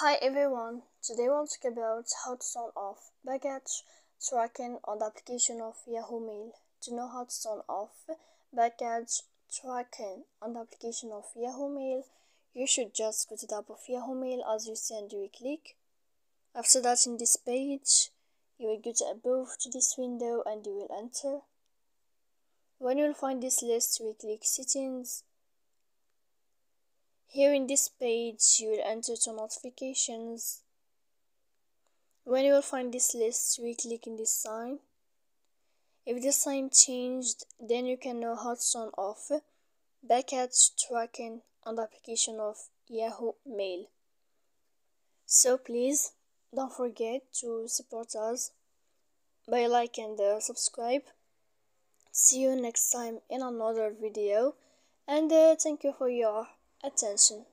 Hi everyone, today we'll talk about how to turn off baggage tracking on the application of Yahoo Mail. To know how to turn off baggage tracking on the application of Yahoo Mail, you should just go to the app of Yahoo Mail as you see and you click. After that in this page, you will go to above to this window and you will enter. When you will find this list, you will click settings here in this page, you will enter to notifications. When you will find this list, will click in this sign. If this sign changed, then you can know how to turn off baggage tracking on the application of Yahoo Mail. So please don't forget to support us by like and uh, subscribe. See you next time in another video and uh, thank you for your attention